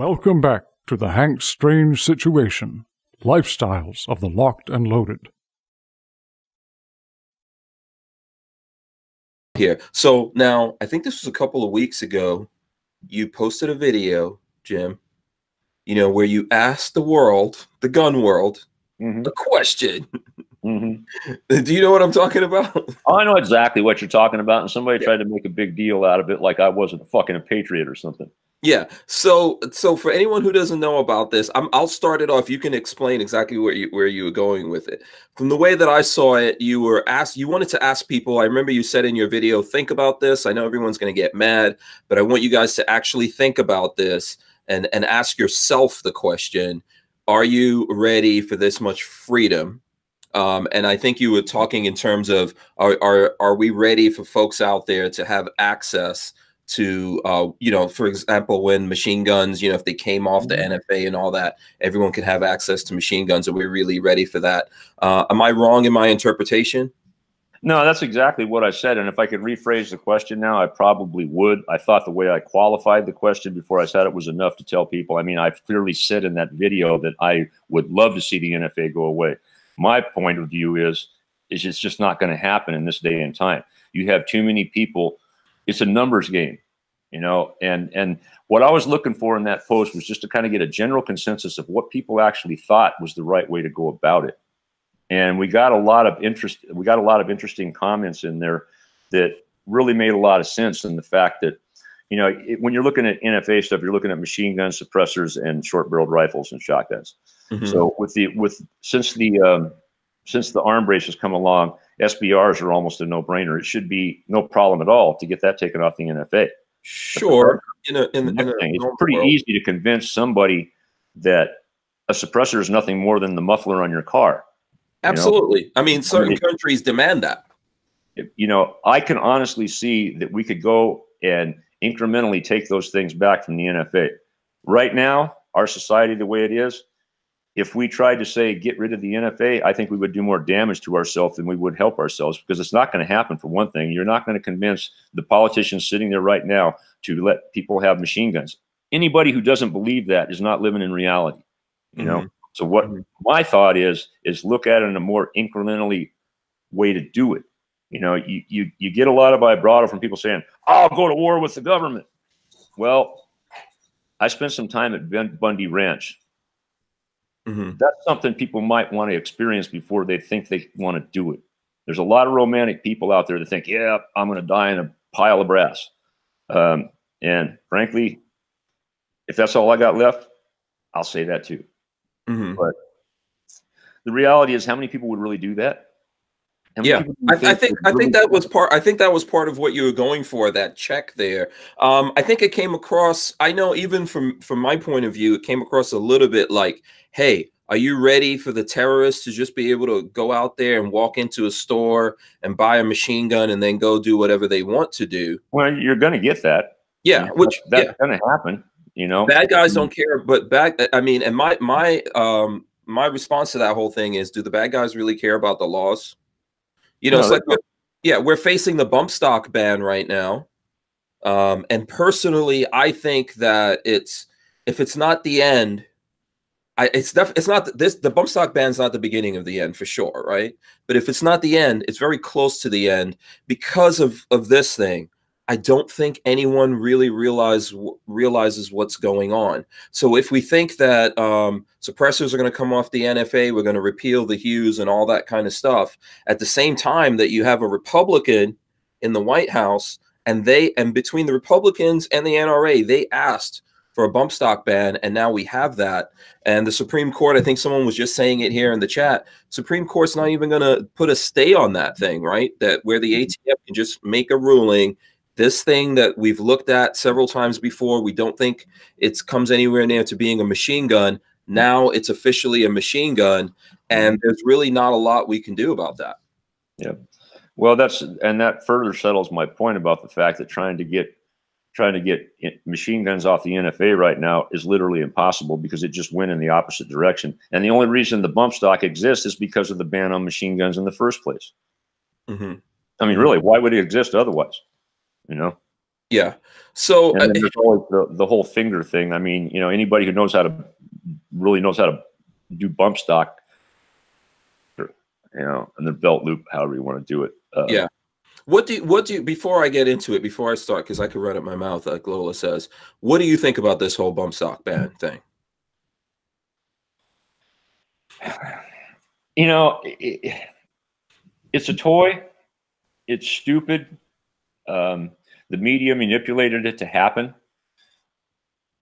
Welcome back to the Hank Strange Situation Lifestyles of the Locked and Loaded. Here. So now, I think this was a couple of weeks ago. You posted a video, Jim, you know, where you asked the world, the gun world, Mhm. a question. Mhm. Do you know what I'm talking about? Oh, I know exactly what you're talking about, and somebody Yeah. tried to make a big deal out of it, like I wasn't a fucking a patriot or something. Yeah. So, so for anyone who doesn't know about this, I'm, I'll start it off. You can explain exactly where you where you were going with it. From the way that I saw it, you were asked. You wanted to ask people. I remember you said in your video, "Think about this." I know everyone's going to get mad, but I want you guys to actually think about this and and ask yourself the question: Are you ready for this much freedom? Um, and I think you were talking in terms of are are are we ready for folks out there to have access to uh, you know, for example, when machine guns, you know, if they came off the NFA and all that, everyone can have access to machine guns. Are we're really ready for that? Uh, am I wrong in my interpretation? No, that's exactly what I said. And if I could rephrase the question now, I probably would. I thought the way I qualified the question before I said it was enough to tell people. I mean, I've clearly said in that video that I would love to see the NFA go away. My point of view is, is it's just not going to happen in this day and time. You have too many people. It's a numbers game, you know. And and what I was looking for in that post was just to kind of get a general consensus of what people actually thought was the right way to go about it and we got a lot of interest we got a lot of interesting comments in there that really made a lot of sense in the fact that you know it, when you're looking at nfa stuff you're looking at machine guns suppressors and short barreled rifles and shotguns Mhm. so with the with since the um, since the arm brace has come along sbrs are almost a no-brainer it should be no problem at all to get that taken off the nfa sure. In a, in, in a it's pretty world. easy to convince somebody that a suppressor is nothing more than the muffler on your car know? Absolutely. I mean, certain mean- countries demand that. you know, I can honestly see that we could go and incrementally take those things back from the NFA. Right now, our society, the way it is, if we tried to say get rid of the NFA, I think we would do more damage to ourselves than we would help ourselves because it's not going to happen for one thing. You're not going to convince the politicians sitting there right now to let people have machine guns. Anybody who doesn't believe that is not living in reality. You know. Mhm. So what Mhm. my thought is is look at it in a more incrementally way to do it. You know, you you you get a lot of vibrato from people saying, "I'll go to war with the government." Well, I spent some time at Ben Bundy Ranch. Mhm. That's something people might want to experience before they think they want to do it. There's a lot of romantic people out there that think, "Yeah, I'm going to die in a pile of brass," um, and frankly, if that's all I got left, I'll say that too. Mhm. The reality is, how many people would really do that? How Yeah, people do you I, I think I think that was part. I think that was part of what you were going for. That check there. Um, I think it came across. I know even from from my point of view, it came across a little bit like, "Hey, are you ready for the terrorists to just be able to go out there and walk into a store and buy a machine gun and then go do whatever they want to do?" Well, you're going to get that. Yeah, You know, which that's yeah, going to happen. You know, bad guys don't care. But back. I mean, and my my um my response to that whole thing is, do the bad guys really care about the laws? You know, No, it's like yeah, we're facing the bump stock ban right now. Um, and personally, I think that it's if it's not the end, I it's def, it's not this the bump stock ban's not the beginning of the end for sure, right? But if it's not the end, it's very close to the end because of of this thing. I don't think anyone really realize realizes what's going on. So if we think that um, suppressors are going to come off the NFA, we're going to repeal the Hughes and all that kind of stuff, at the same time that you have a Republican in the White House, and they and between the Republicans and the NRA, they asked for a bump stock ban, and now we have that. And the Supreme Court, I think someone was just saying it here in the chat. Supreme Court's not even going to put a stay on that thing, right? That where the ATF can just make a ruling this thing that we've looked at several times before we don't think it comes anywhere near to being a machine gun now it's officially a machine gun and there's really not a lot we can do about that yeah. Well, that's and that further settles my point about the fact that trying to get trying to get machine guns off the NFA right now is literally impossible because it just went in the opposite direction. And the only reason the bump stock exists is because of the ban on machine guns in the first place. mm-hmm. I mean, really, why would it exist otherwise? You know. Yeah. So And uh, then there's always the, the whole finger thing. I mean, you know, anybody who knows how to really knows how to do bump stock, you know, and the belt loop, however you want to do it. Uh, Yeah. what do you, what do you, before I get into it, before I start, because I could run up my mouth like Lola says, what do you think about this whole bump stock ban thing? You know, it, it's a toy. It's stupid. Um, the media manipulated it to happen.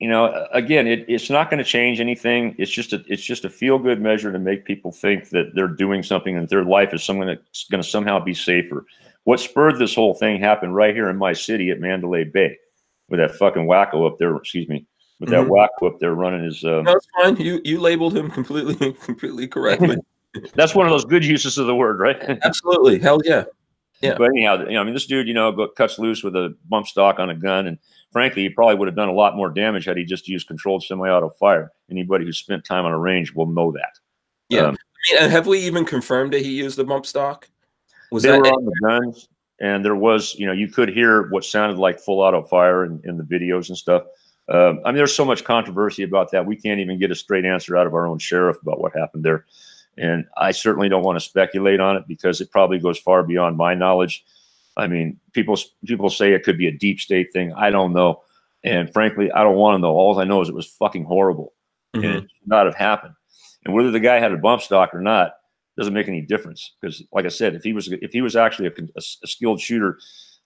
You know, again, it, it's not going to change anything. It's just a it's just a feel good measure to make people think that they're doing something and their life is something that's going to somehow be safer. What spurred this whole thing happened right here in my city at Mandalay Bay, with that fucking wacko up there. Excuse me, with that Mhm. wacko up there running his. Um, it's fine. You you labeled him completely completely correctly. that's one of those good uses of the word, right? Absolutely. Hell yeah. Yeah. But anyhow, you know, I mean, this dude, you know, cuts loose with a bump stock on a gun, and frankly, he probably would have done a lot more damage had he just used controlled semi-auto fire. Anybody who spent time on a range will know that. Yeah. Um, I mean, and have we even confirmed that he used the bump stock? Was they that were on the guns, and there was, you know, you could hear what sounded like full auto fire in, in the videos and stuff. Um, I mean, there's so much controversy about that. We can't even get a straight answer out of our own sheriff about what happened there. And I certainly don't want to speculate on it because it probably goes far beyond my knowledge. I mean, people people say it could be a deep state thing. I don't know, and frankly, I don't want to know. All I know is it was fucking horrible, and Mhm. it should not have happened. And whether the guy had a bump stock or not doesn't make any difference because, like I said, if he was if he was actually a, a, a skilled shooter,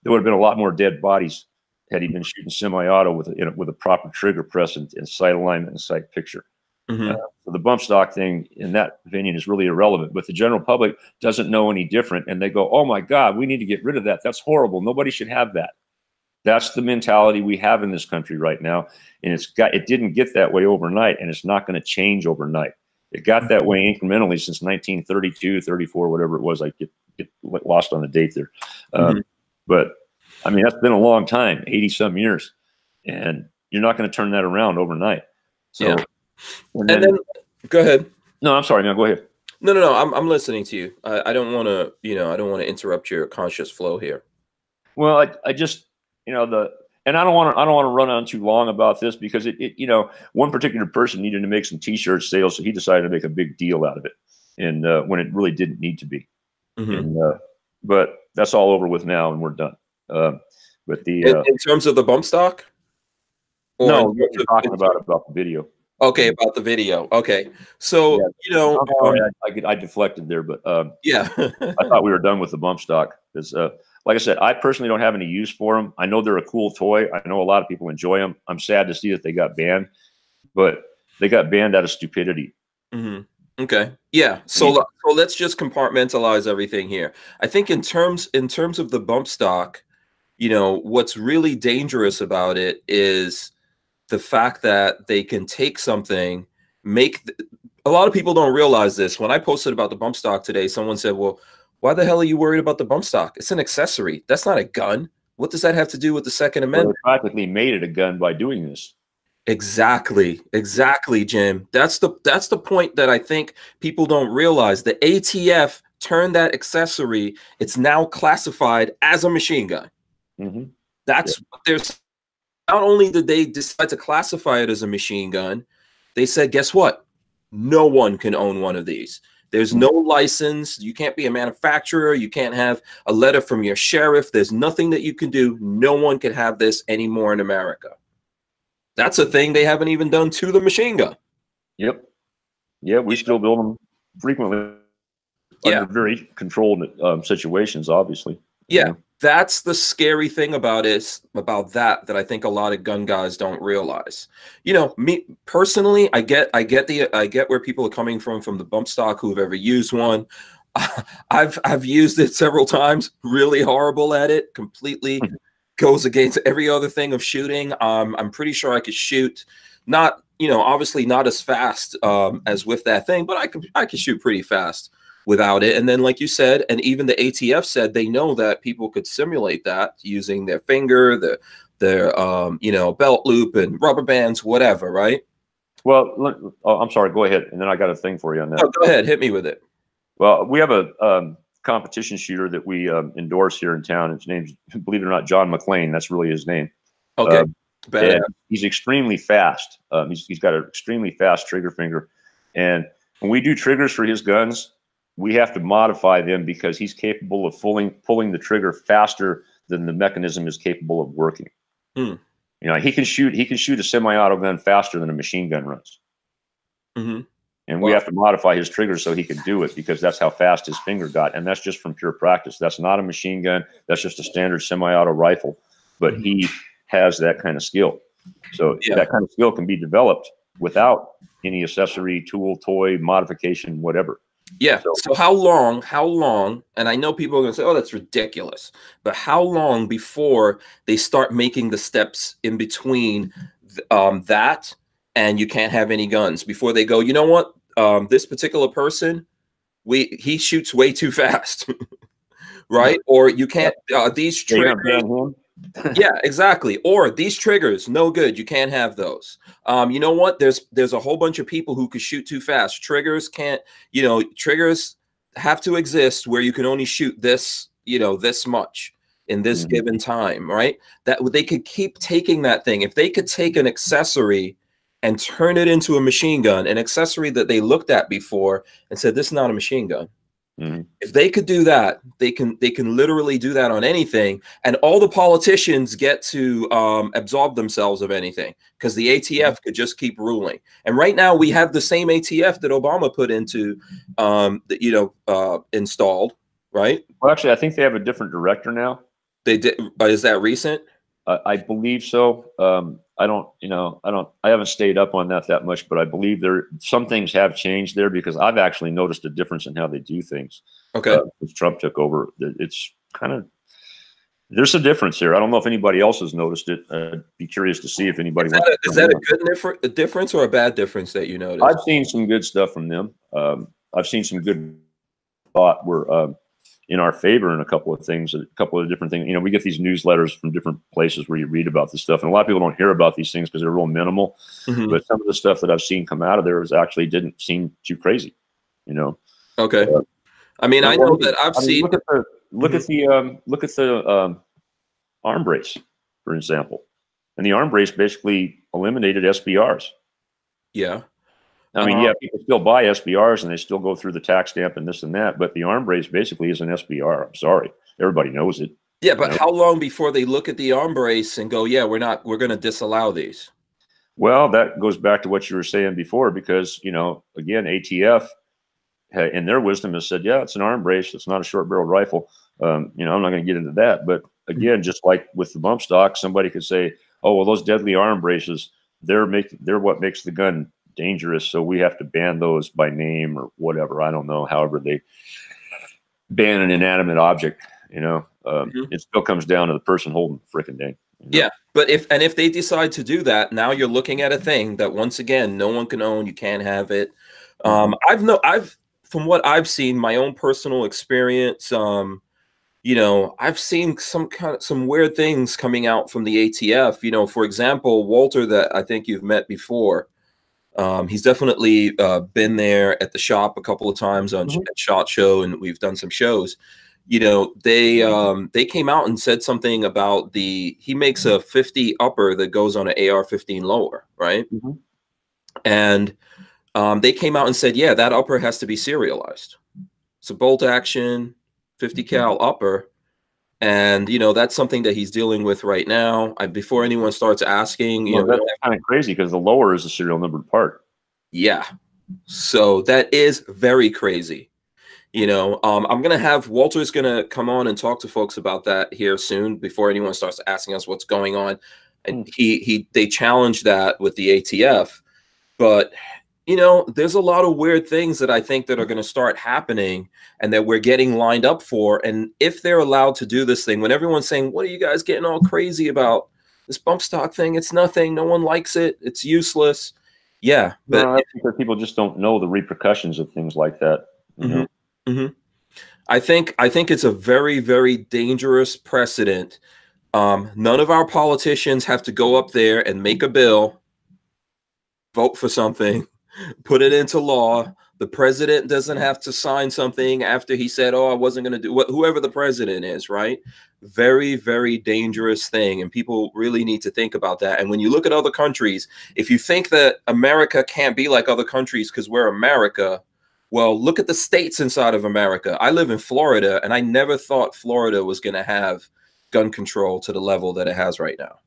there would have been a lot more dead bodies had he been shooting semi-auto with a, with a proper trigger press and, and sight alignment and sight picture. Mhm. So the bump stock thing, in that opinion, is really irrelevant. But the general public doesn't know any different, and they go, "Oh my God, we need to get rid of that. That's horrible. Nobody should have that." That's the mentality we have in this country right now, and it's got it didn't get that way overnight, and it's not going to change overnight. It got that way incrementally since 1932, 34, whatever it was. I get, get lost on the date there, um, but I mean that's been a long time, 80 some years, and you're not going to turn that around overnight. So, Yeah. And And then- then go ahead. no, I'm sorry, man. Go ahead. No, no, no. I'm I'm listening to you. I, I don't want to, you know, I don't want to interrupt your conscious flow here. Well, I, I just, you know, the, and I don't want to, I don't want to run on too long about this because it, it, you know, one particular person needed to make some T-shirt sales, so he decided to make a big deal out of it, and uh, when it really didn't need to be. Mhm. And, uh, but that's all over with now, and we're done. Um, but the In, uh, in terms of the bump stock? No, in what terms you're talking about about the video. Okay, about the video. Okay, so Yeah. you know, um, I, I, I deflected there, but um, yeah, I thought we were done with the bump stock because, uh, like I said, I personally don't have any use for them. I know they're a cool toy. I know a lot of people enjoy them. I'm sad to see that they got banned, but they got banned out of stupidity. hmm Okay. Yeah. So Yeah. so let's just compartmentalize everything here. I think in terms in terms of the bump stock, you know, what's really dangerous about it is the fact that they can take something, make th- a lot of people don't realize this. When I posted about the bump stock today, someone said, "Well, why the hell are you worried about the bump stock? It's an accessory. That's not a gun. What does that have to do with the Second Amendment?" they practically made it a gun by doing this. Exactly. Exactly, Jim. That's the that's the point that I think people don't realize. The ATF turned that accessory, it's now classified as a machine gun. hmm That's what there's not only did they decide to classify it as a machine gun, they said, guess what? No one can own one of these. There's no license. You can't be a manufacturer. You can't have a letter from your sheriff. There's nothing that you can do. No one can have this anymore in America. That's a thing they haven't even done to the machine gun. Yep. Yeah, we still build them frequently. Yeah. Under very controlled um, situations, obviously. Yeah. That's the scary thing about it, about that, that I think a lot of gun guys don't realize. You know, me personally, I get, I get the, I get where people are coming from, from the bump stock who've ever used one. I've, I've used it several times, really horrible at it, completely goes against every other thing of shooting. Um, I'm pretty sure I could shoot, not, you know, obviously not as fast um, as with that thing, but I could, I could shoot pretty fast without it. And then, like you said, and even the ATF said they know that people could simulate that using their finger, the their um, you know belt loop and rubber bands, whatever. Right? Well, let, oh, I'm sorry. Go ahead, and then I got a thing for you on that. No, go ahead, hit me with it. Well, we have a um, competition shooter that we um, endorse here in town. His name's, believe it or not, John McLean. That's really his name. Okay. Uh, he's extremely fast. Um, he's, he's got an extremely fast trigger finger. And when we do triggers for his guns, we have to modify them because he's capable of pulling pulling the trigger faster than the mechanism is capable of working. Hmm. You know, he can shoot he can shoot a semi-auto gun faster than a machine gun runs. Mm-hmm. And we have to modify his trigger so he can do it because that's how fast his finger got. And that's just from pure practice. That's not a machine gun. That's just a standard semi-auto rifle. But Mm-hmm. he has that kind of skill. So Yeah. that kind of skill can be developed without any accessory, tool, toy, modification, whatever. Yeah. So- So how long? How long? And I know people are going to say, "Oh, that's ridiculous," but how long before they start making the steps in between um, that and you can't have any guns before they go? You know what? Um, this particular person, we he shoots way too fast, right? Or you can't. Uh, these triggers. Yeah, exactly. Or these triggers, no good. You can't have those. Um, you know what? There's there's a whole bunch of people who could shoot too fast. Triggers can't, you know, triggers have to exist where you can only shoot this, you know, this much in this Mhm. given time, right? That they could keep taking that thing. If they could take an accessory and turn it into a machine gun, an accessory that they looked at before and said, This is not a machine gun Mhm. if they could do that they can they can literally do that on anything and all the politicians get to um, absolve themselves of anything because the atf could just keep ruling and right now we have the same atf that obama put into um, that you know uh, installed right Well, actually, I think they have a different director now. they did but is that recent I, I believe so. Um, I don't, you know, I don't, I haven't stayed up on that that much, but I believe there some things have changed there because I've actually noticed a difference in how they do things. okay uh, since Trump took over. It's kind of there's a difference here. I don't know if anybody else has noticed it. Uh, be curious to see if anybody. is that, wants a, is that a good differ- a difference or a bad difference that you noticed I've seen some good stuff from them. Um, I've seen some good thought where um, in our favor in a couple of things, a couple of different things. You know, we get these newsletters from different places where you read about this stuff, and a lot of people don't hear about these things because they're real minimal. Mhm. But some of the stuff that I've seen come out of there is actually didn't seem too crazy. You know, okay uh, i mean i know that i've I mean, seen look at the look at the um, look at the um, arm brace, for example, and the arm brace basically eliminated SBRs. yeah I mean, Uh-huh. yeah, people still buy SBRs and they still go through the tax stamp and this and that, but the arm brace basically is an SBR. I'm sorry, everybody knows it. Yeah, but know? how long before they look at the arm brace and go, "Yeah, we're not, we're going to disallow these"? Well, that goes back to what you were saying before, because you know, again, ATF, in their wisdom, has said, yeah, it's an arm brace. It's not a short-barreled rifle. Um, you know, I'm not going to get into that, but again, just like with the bump stock, somebody could say, oh, well, those deadly arm braces, they're make they're what makes the gun dangerous, so we have to ban those by name or whatever. I don't know. However, they ban an inanimate object. You know, um, Mhm. it still comes down to the person holding the freaking thing. you know? Yeah, but if and if they decide to do that, now you're looking at a thing that once again no one can own. You can't have it. Um, I've no, I've from what I've seen, my own personal experience. Um, you know, I've seen some kind of some weird things coming out from the ATF. You know, for example, Walter, that I think you've met before. Um, he's definitely uh, been there at the shop a couple of times on Mhm. Shot Show, and we've done some shows. You know, they um, they came out and said something about the he makes a 50 upper that goes on an AR-15 lower, right? Mhm. And um, they came out and said, yeah, that upper has to be serialized. It's a bolt action, 50 cal upper. And you know that's something that he's dealing with right now. I, before anyone starts asking, you Well, know, that's kind of crazy because the lower is a serial numbered part. yeah. So that is very crazy. You know, um, I'm gonna have Walter's gonna come on and talk to folks about that here soon before anyone starts asking us what's going on. And he he they challenged that with the ATF, but you know, there's a lot of weird things that I think that are going to start happening and that we're getting lined up for. And if they're allowed to do this thing, when everyone's saying, "What are you guys getting all crazy about this bump stock thing? It's nothing. No one likes it. It's useless." Yeah, but No, I think that people just don't know the repercussions of things like that. you know? Mhm. I think I think it's a very very dangerous precedent. Um, none of our politicians have to go up there and make a bill, vote for something, put it into law, The president doesn't have to sign something after he said, "Oh, I wasn't going to do what." Whoever the president is, right? Very, very dangerous thing, and people really need to think about that. And when you look at other countries, if you think that America can't be like other countries because we're America, well, look at the states inside of America. I live in Florida, and I never thought Florida was going to have gun control to the level that it has right now.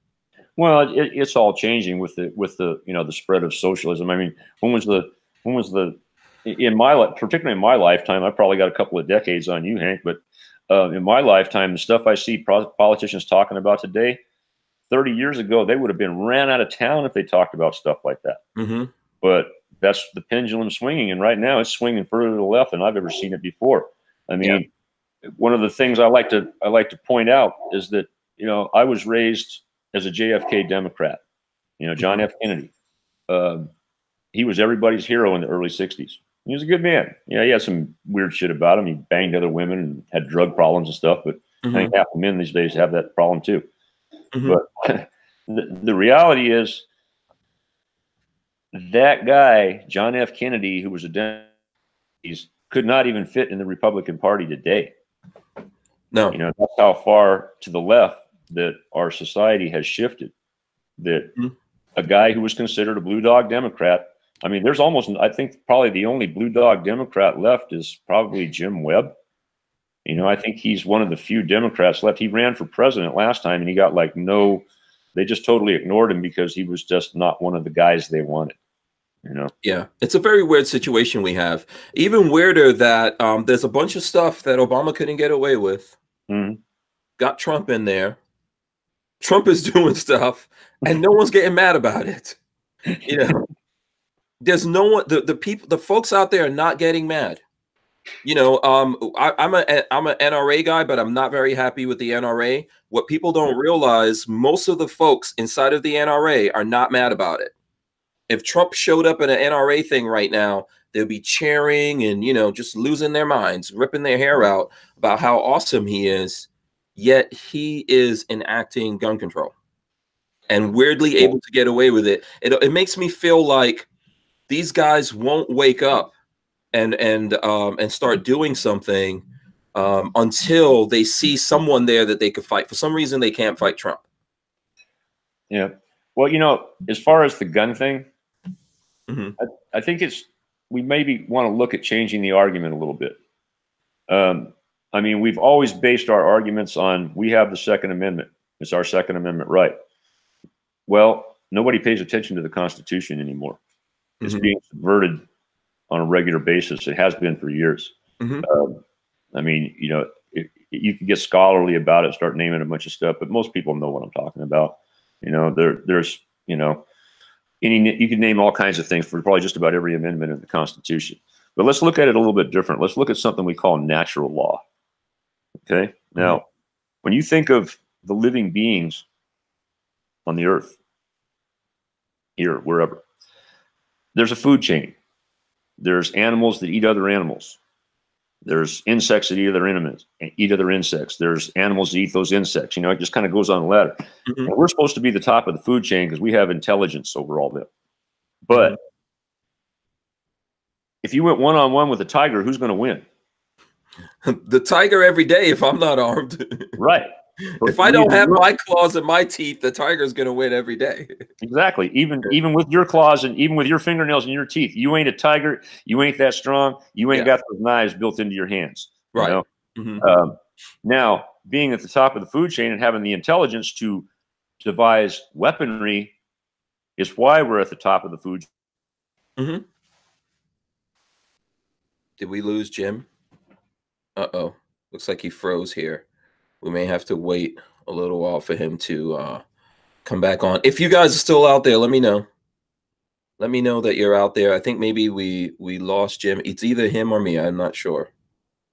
Well, it, it's all changing with the with the you know the spread of socialism. I mean, when was the when was the in my life, particularly in my lifetime? I probably got a couple of decades on you, Hank, but uh, in my lifetime, the stuff I see politicians talking about today, thirty years ago, they would have been ran out of town if they talked about stuff like that. Mm-hmm. But that's the pendulum swinging, and right now it's swinging further to the left than I've ever seen it before. I mean, yeah. one of the things I like to I like to point out is that you know I was raised as a JFK Democrat. You know, John F. Kennedy. Um, he was everybody's hero in the early '60s. He was a good man. You know, he had some weird shit about him. He banged other women and had drug problems and stuff. But mm-hmm. I think half the men these days have that problem too. Mm-hmm. But the, the reality is that guy, John F. Kennedy, who was a Democrat, could not even fit in the Republican Party today. No, you know that's how far to the left that our society has shifted. That mm-hmm. a guy who was considered a blue dog Democrat. I mean, there's almost I think probably the only blue dog Democrat left is probably Jim Webb. You know, I think he's one of the few Democrats left. He ran for president last time and he got like no they just totally ignored him because he was just not one of the guys they wanted you know yeah it's a very weird situation we have even weirder that um, there's a bunch of stuff that obama couldn't get away with mm-hmm. got trump in there trump is doing stuff and no one's getting mad about it you know there's no one the, the people the folks out there are not getting mad you know, um, I, am a I'm an NRA guy, but I'm not very happy with the NRA. What people don't realize, most of the folks inside of the NRA are not mad about it. If Trump showed up at an NRA thing right now, they'll be cheering and you know just losing their minds, ripping their hair out about how awesome he is. Yet he is enacting gun control and weirdly able to get away with it. It, it makes me feel like these guys won't wake up and and um, and start doing something um, until they see someone there that they could fight. For some reason, they can't fight Trump. Yeah. Well, you know, as far as the gun thing, mm-hmm. I, I, think it's we maybe want to look at changing the argument a little bit. Um, I mean, we've always based our arguments on we have the Second Amendment. It's our Second Amendment right. Well, nobody pays attention to the Constitution anymore. It's mm-hmm. being subverted on a regular basis. It has been for years. Mm-hmm. Um, I mean, you know, it, you can get scholarly about it, start naming a bunch of stuff, but most people know what I'm talking about. You know, there, there's, you know, any you can name all kinds of things for probably just about every amendment in the Constitution. But let's look at it a little bit different. Let's look at something we call natural law. Okay. Now, mm-hmm. when you think of the living beings on the earth, here, wherever, there's a food chain. There's animals that eat other animals. There's insects that eat other animals, eat other insects. There's animals that eat those insects. You know, it just kind of goes on a ladder. Mm-hmm. we're supposed to be the top of the food chain because we have intelligence over all that. But mm-hmm. if you went one on one with a tiger, who's going to win? the tiger every day if I'm not armed. right if I don't have my claws and my teeth, the tiger's going to win every day. exactly. Even even with your claws and even with your fingernails and your teeth, you ain't a tiger. You ain't that strong. You ain't yeah. got those knives built into your hands. Right. You know? mm-hmm. um, now, being at the top of the food chain and having the intelligence to devise weaponry is why we're at the top of the food. Mm-hmm. Did we lose Jim? Uh oh. Looks like he froze here we may have to wait a little while for him to uh, come back on. If you guys are still out there, let me know. Let me know that you're out there. I think maybe we we lost Jim. It's either him or me. I'm not sure.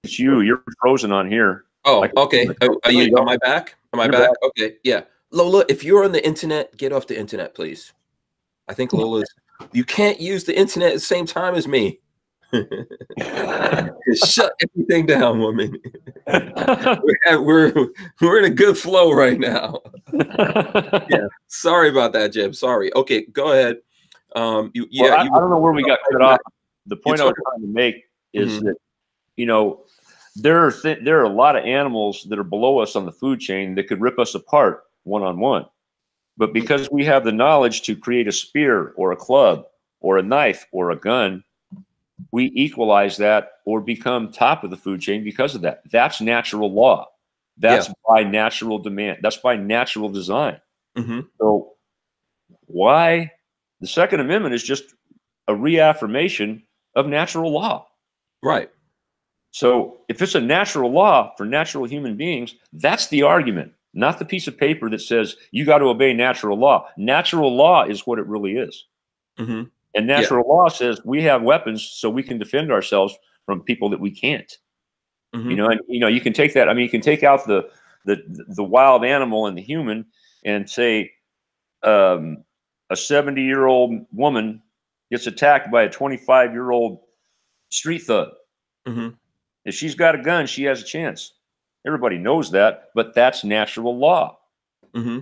It's you. You're frozen on here. Oh, okay. Are, are you? Am I back? Am I back? back? Okay. Yeah. Lola, if you're on the internet, get off the internet, please. I think Lola's. You can't use the internet at the same time as me. Shut everything down, woman. we're, we're we're in a good flow right now. yeah, sorry about that, Jim. Sorry. Okay, go ahead. Um, you, yeah, well, I, you, I, don't know where we got cut off. the point I was trying to make is mm-hmm. that you know there are th- there are a lot of animals that are below us on the food chain that could rip us apart one on one. But because we have the knowledge to create a spear or a club or a knife or a gun, we equalize that or become top of the food chain because of that. That's natural law. That's yeah. by natural demand. That's by natural design. Mm-hmm. So why the Second Amendment is just a reaffirmation of natural law. Right. So if it's a natural law for natural human beings, that's the argument, not the piece of paper that says you got to obey natural law. Natural law is what it really is. Mm-hmm. And natural yeah. law says we have weapons so we can defend ourselves from people that we can't. Mm-hmm. You know, and you know, you can take that. I mean, you can take out the the the wild animal and the human and say um, a 70 year old woman gets attacked by a 25 year old street thug. Mm-hmm. If she's got a gun, she has a chance. Everybody knows that, but that's natural law. Mm-hmm.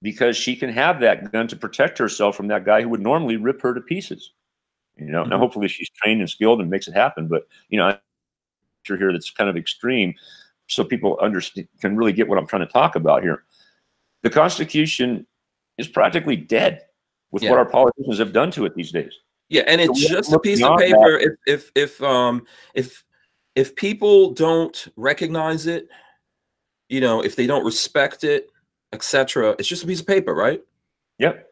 Because she can have that gun to protect herself from that guy who would normally rip her to pieces. You know, mm-hmm. now hopefully she's trained and skilled and makes it happen. But you know, I'm here that's kind of extreme, so people understand can really get what I'm trying to talk about here. The Constitution is practically dead with yeah. what our politicians have done to it these days. Yeah, and it's so just a piece of paper. That. If if if um if if people don't recognize it, you know, if they don't respect it, etc., it's just a piece of paper, right? Yep.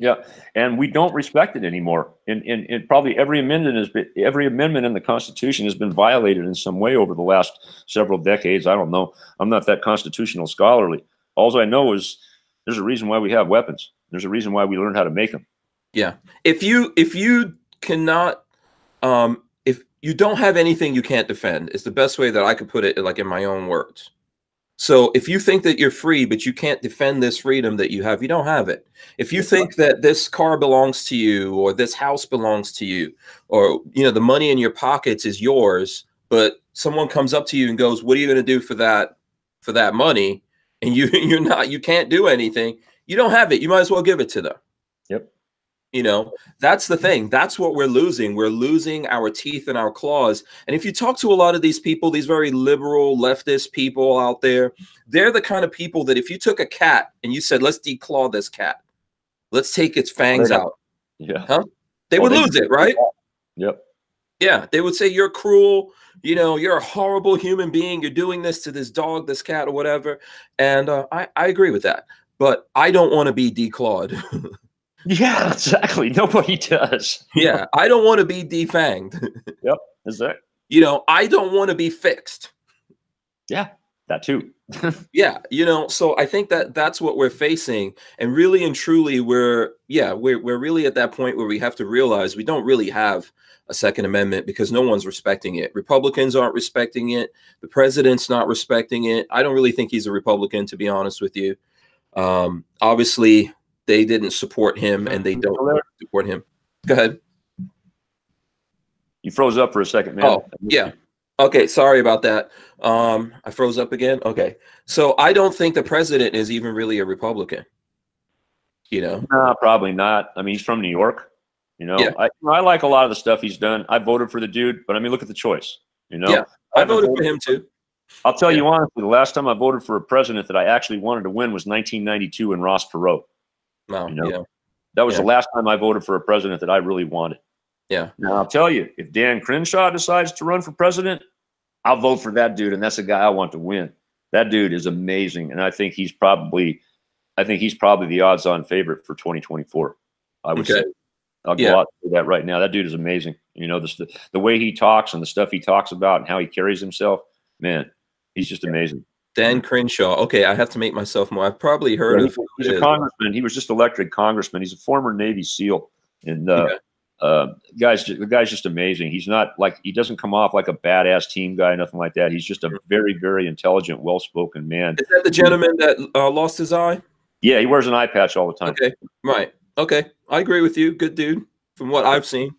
Yeah, and we don't respect it anymore. And, and, and probably every amendment has been every amendment in the Constitution has been violated in some way over the last several decades. I don't know. I'm not that constitutional scholarly. All I know is there's a reason why we have weapons. There's a reason why we learn how to make them. Yeah. If you if you cannot um if you don't have anything you can't defend, is the best way that I could put it like in my own words. So if you think that you're free, but you can't defend this freedom that you have, you don't have it. If you think that this car belongs to you or this house belongs to you, or you know, the money in your pockets is yours, but someone comes up to you and goes, What are you going to do for that for that money? And you you're not, you can't do anything, you don't have it. You might as well give it to them. You know, that's the thing. That's what we're losing. We're losing our teeth and our claws. And if you talk to a lot of these people, these very liberal leftist people out there, they're the kind of people that if you took a cat and you said, let's declaw this cat, let's take its fangs out. Yeah. Huh? They would lose it, right? Yep. Yeah. They would say, you're cruel. You know, you're a horrible human being. You're doing this to this dog, this cat, or whatever. And uh, I, I agree with that. But I don't want to be declawed. Yeah, exactly. Nobody does. yeah, I don't want to be defanged. yep, is that? You know, I don't want to be fixed. Yeah, that too. yeah, you know, so I think that that's what we're facing, and really and truly, we're yeah, we're we're really at that point where we have to realize we don't really have a Second Amendment because no one's respecting it. Republicans aren't respecting it. The president's not respecting it. I don't really think he's a Republican, to be honest with you. Um, obviously, they didn't support him and they don't support him. Go ahead. You froze up for a second, man. Oh, yeah. Okay, sorry about that. Um, I froze up again. Okay. So I don't think the president is even really a Republican. You know? No, probably not. I mean, he's from New York. You know, yeah. I, I like a lot of the stuff he's done. I voted for the dude, but I mean, look at the choice. You know, yeah, I, I voted for him too. I'll tell yeah. you honestly, the last time I voted for a president that I actually wanted to win was 1992 in Ross Perot. No, you know? yeah. That was yeah. the last time I voted for a president that I really wanted. Yeah. Now I'll tell you, if Dan Crenshaw decides to run for president, I'll vote for that dude, and that's the guy I want to win. That dude is amazing, and I think he's probably, I think he's probably the odds-on favorite for 2024. I would okay. say. I'll go yeah. out to that right now. That dude is amazing. You know, the the way he talks and the stuff he talks about and how he carries himself, man, he's just amazing. Dan Crenshaw. Okay, I have to make myself more. I've probably heard yeah, of. He's a congressman. He was just elected congressman. He's a former Navy SEAL, and uh, yeah. uh, guys, the guy's just amazing. He's not like he doesn't come off like a badass team guy, nothing like that. He's just a very, very intelligent, well-spoken man. Is that the gentleman that uh, lost his eye? Yeah, he wears an eye patch all the time. Okay, right. Okay, I agree with you. Good dude, from what I've seen.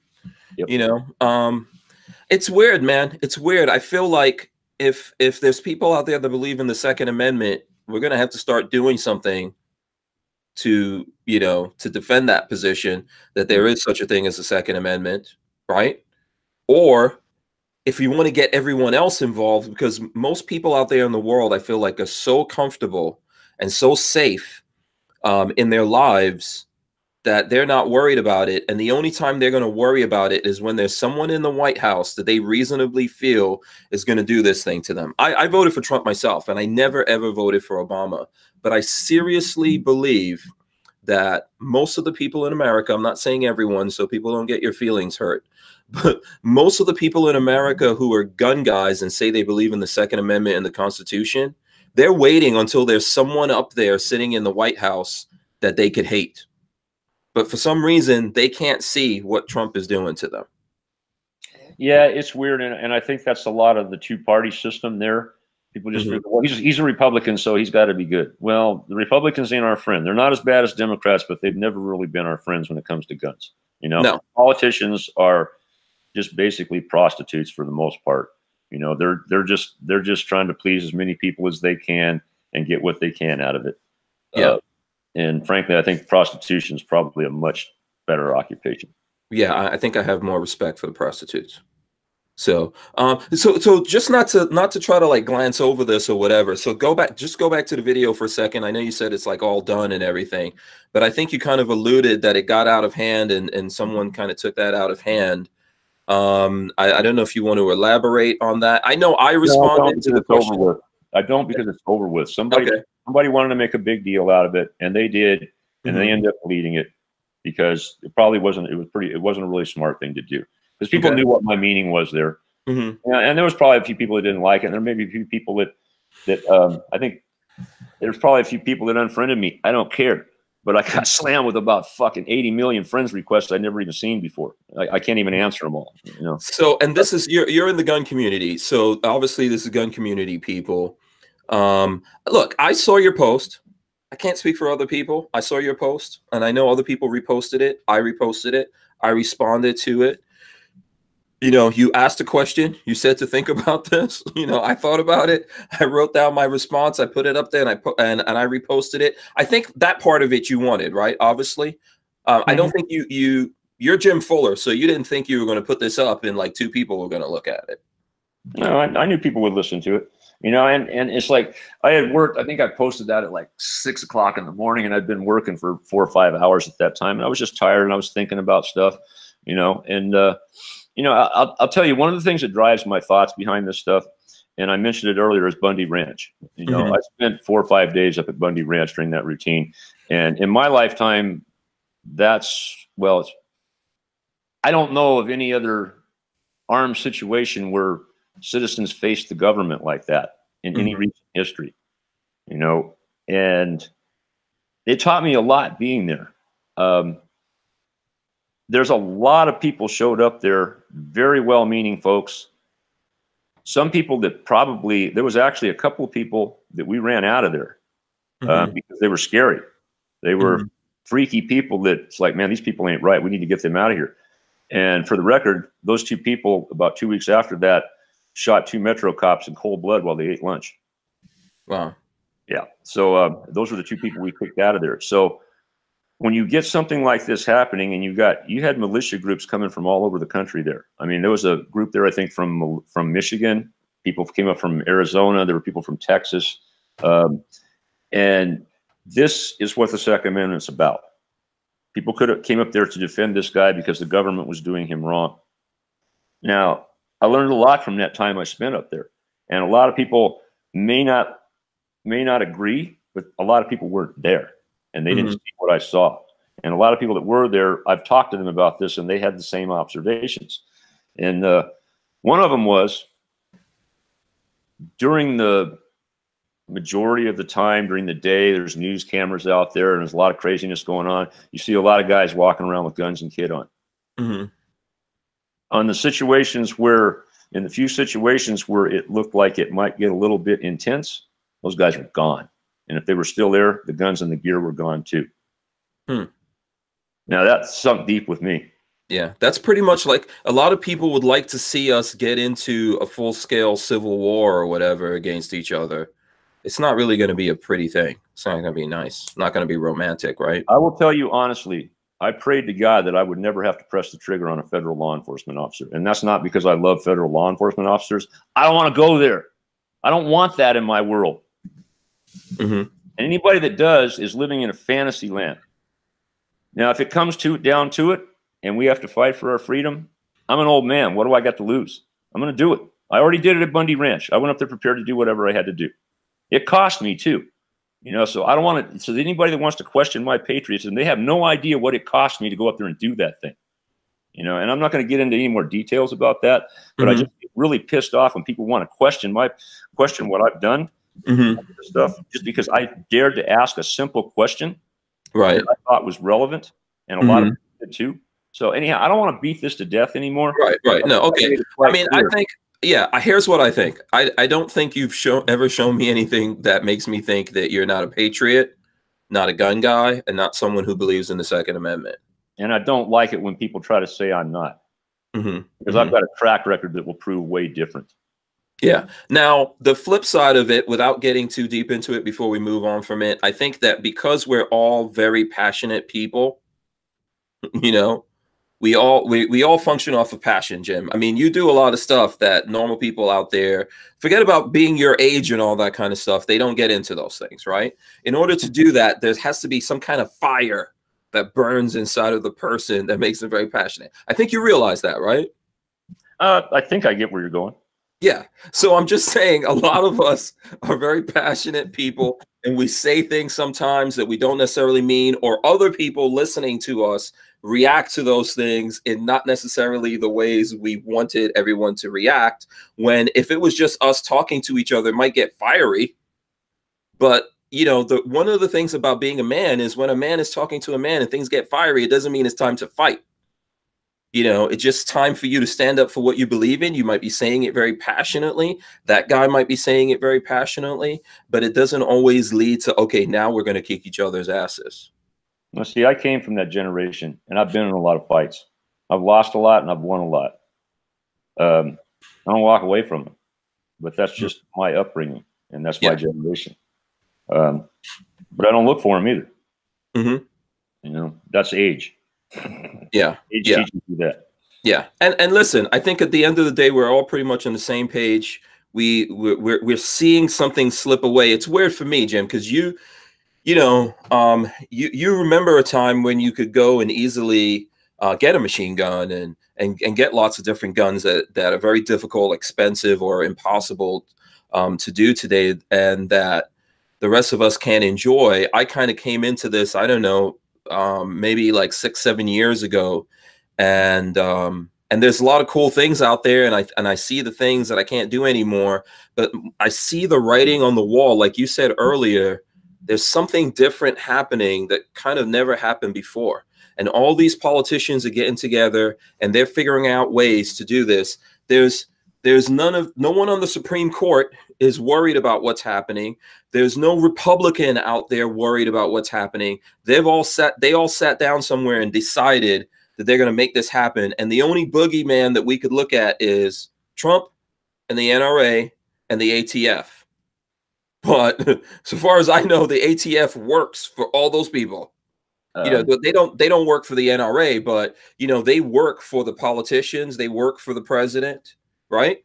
Yep. You know, um, it's weird, man. It's weird. I feel like if if there's people out there that believe in the Second Amendment, we're going to have to start doing something to you know to defend that position that there is such a thing as a Second Amendment, right? or if you want to get everyone else involved, because most people out there in the world, I feel like, are so comfortable and so safe um, in their lives that they're not worried about it. And the only time they're going to worry about it is when there's someone in the White House that they reasonably feel is going to do this thing to them. I, I voted for Trump myself, and I never ever voted for Obama. But I seriously believe that most of the people in America, I'm not saying everyone, so people don't get your feelings hurt, but most of the people in America who are gun guys and say they believe in the Second Amendment and the Constitution, they're waiting until there's someone up there sitting in the White House that they could hate. But for some reason, they can't see what Trump is doing to them. Yeah, it's weird. And, and I think that's a lot of the two party system there. People just, mm-hmm. well, he's, he's a Republican, so he's got to be good. Well, the Republicans ain't our friend. They're not as bad as Democrats, but they've never really been our friends when it comes to guns. You know, no. politicians are just basically prostitutes for the most part. You know, they're they're just they're just trying to please as many people as they can and get what they can out of it. Yeah. Uh, and frankly, I think prostitution is probably a much better occupation. Yeah, I think I have more respect for the prostitutes. So, um, so, so just not to not to try to like glance over this or whatever. So go back, just go back to the video for a second. I know you said it's like all done and everything, but I think you kind of alluded that it got out of hand and and someone kind of took that out of hand. Um, I, I don't know if you want to elaborate on that. I know I responded no, to the question. Over with. I don't because it's over with. Somebody okay. Somebody wanted to make a big deal out of it, and they did, and mm-hmm. they ended up leading it because it probably wasn't. It was pretty. It wasn't a really smart thing to do because people okay. knew what my meaning was there. Mm-hmm. And, and, there was probably a few people that didn't like it. And there may be a few people that that um, I think there's probably a few people that unfriended me. I don't care, but I got slammed with about fucking 80 million friends requests I'd never even seen before. I, I can't even answer them all. You know. So, and this is you're you're in the gun community. So obviously, this is gun community people. Um, look, I saw your post. I can't speak for other people. I saw your post, and I know other people reposted it. I reposted it. I responded to it you know, you asked a question, you said to think about this. You know, I thought about it. I wrote down my response. I put it up there, and I put and, and I reposted it. I think that part of it you wanted, right? Obviously, uh, mm-hmm. I don't mm-hmm. think you you you're Jim Fuller, so you didn't think you were going to put this up and like two people were going to look at it. No, I, I, knew people would listen to it. You know, and and it's like I had worked. I think I posted that at like six o'clock in the morning, and I'd been working for four or five hours at that time, and I was just tired, and I was thinking about stuff. You know, and. uh you know, I'll, I'll tell you one of the things that drives my thoughts behind this stuff, and I mentioned it earlier, is Bundy Ranch. You know, mm-hmm. I spent four or five days up at Bundy Ranch during that routine, and in my lifetime, that's well, it's, I don't know of any other armed situation where citizens face the government like that in mm-hmm. any recent history. You know, and it taught me a lot being there. Um, there's a lot of people showed up there, very well meaning folks. Some people that probably, there was actually a couple of people that we ran out of there uh, mm-hmm. uh, because they were scary. They were mm-hmm. freaky people that it's like, man, these people ain't right. We need to get them out of here. And for the record, those two people, about two weeks after that, shot two Metro cops in cold blood while they ate lunch. Wow. Yeah. So uh, those were the two people we kicked out of there. So when you get something like this happening and you got you had militia groups coming from all over the country there i mean there was a group there i think from from michigan people came up from arizona there were people from texas um, and this is what the second amendment's about people could have came up there to defend this guy because the government was doing him wrong now i learned a lot from that time i spent up there and a lot of people may not may not agree but a lot of people weren't there and they mm-hmm. didn't see what I saw. And a lot of people that were there, I've talked to them about this, and they had the same observations. And uh, one of them was during the majority of the time during the day, there's news cameras out there, and there's a lot of craziness going on. You see a lot of guys walking around with guns and kid on. Mm-hmm. On the situations where, in the few situations where it looked like it might get a little bit intense, those guys were gone. And if they were still there, the guns and the gear were gone too. Hmm. Now that sunk deep with me. Yeah, that's pretty much like a lot of people would like to see us get into a full scale civil war or whatever against each other. It's not really going to be a pretty thing. It's not going to be nice. It's not going to be romantic, right? I will tell you honestly, I prayed to God that I would never have to press the trigger on a federal law enforcement officer. And that's not because I love federal law enforcement officers. I don't want to go there. I don't want that in my world. Mm-hmm. And anybody that does is living in a fantasy land. Now, if it comes to down to it and we have to fight for our freedom, I'm an old man. What do I got to lose? I'm going to do it. I already did it at Bundy Ranch. I went up there prepared to do whatever I had to do. It cost me too. You know, so I don't want to. So anybody that wants to question my patriotism, they have no idea what it cost me to go up there and do that thing. You know, and I'm not going to get into any more details about that. But Mhm. I just get really pissed off when people want to question my question what I've done Mm-hmm. stuff just because I dared to ask a simple question Right. that I thought was relevant, and a lot of people did too. So anyhow, I don't want to beat this to death anymore. Right. Right. No. Okay. I mean, I think, yeah. I- Here's what I think. I, I don't think you've shown ever shown me anything that makes me think that you're not a patriot, not a gun guy, and not someone who believes in the Second Amendment. and I don't like it when people try to say I'm not hmm because I've got a track record that will prove way different. Yeah. Now, the flip side of it, without getting too deep into it before we move on from it, I think that because we're all very passionate people, you know, we all we, we all function off of passion, Jim. I mean, you do a lot of stuff that normal people out there forget about being your age and all that kind of stuff. They don't get into those things, right? In order to do that, there has to be some kind of fire that burns inside of the person that makes them very passionate. I think you realize that, right? Uh, I think I get where you're going. Yeah. So I'm just saying a lot of us are very passionate people and we say things sometimes that we don't necessarily mean, or other people listening to us react to those things in not necessarily the ways we wanted everyone to react. When if it was just us talking to each other, it might get fiery. But you know, the one of the things about being a man is when a man is talking to a man and things get fiery, it doesn't mean it's time to fight you know it's just time for you to stand up for what you believe in you might be saying it very passionately that guy might be saying it very passionately but it doesn't always lead to okay now we're going to kick each other's asses Well, see, I came from that generation, and I've been in a lot of fights. I've lost a lot, and I've won a lot. Um, I don't walk away from it, but that's just my upbringing, and that's my generation. Um, but I don't look for them either. Mhm. You know, that's age. Yeah. Yeah. teaches you that. yeah. And and listen i think at the end of the day we're all pretty much on the same page. We we're we're, we're seeing something slip away. It's weird for me jim because you you know um you you remember a time when you could go and easily uh, get a machine gun and and and get lots of different guns that that are very difficult expensive or impossible um, to do today and that the rest of us can't enjoy. I kind of came into this i don't know um, maybe like six seven years ago. And um and there's a lot of cool things out there and i and i see the things that i can't do anymore. But i see the writing on the wall like you said earlier there's something different happening that kind of never happened before. And all these politicians are getting together and they're figuring out ways to do this. There's there's none of no one on the supreme court is worried about what's happening there's no republican out there worried about what's happening they've all sat they all sat down somewhere and decided that they're going to make this happen. And the only boogeyman that we could look at is Trump and the NRA and the ATF. But so far as I know, the ATF works for all those people. You know, Um, they don't they don't work for the NRA, but you know, they work for the politicians, they work for the president, right?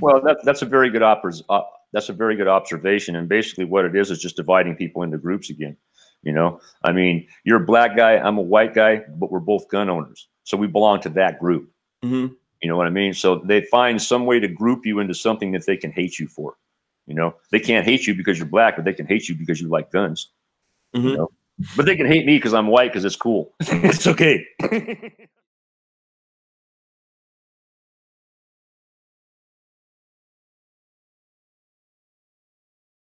well, that, that's a very good uh, that's a very good observation. And basically, what it is is just dividing people into groups again. You know, I mean, you're a black guy, I'm a white guy, but we're both gun owners, so we belong to that group. Mm-hmm. You know what I mean? So they find some way to group you into something that they can hate you for. You know, they can't hate you because you're black, but they can hate you because you like guns. Mhm. You know? But they can hate me because I'm white because it's cool. it's okay.